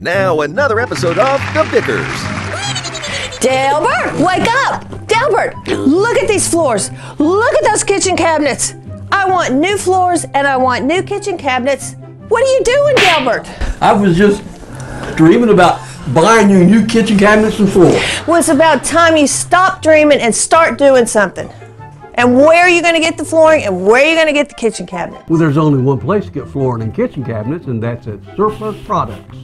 Now, another episode of The Bickers. Delbert, wake up! Delbert, look at these floors. Look at those kitchen cabinets. I want new floors and I want new kitchen cabinets. What are you doing, Delbert? I was just dreaming about buying you new kitchen cabinets and floors. Well, it's about time you stop dreaming and start doing something. And where are you going to get the flooring and where are you going to get the kitchen cabinet? Well, there's only one place to get flooring and kitchen cabinets, and that's at Surplus Products.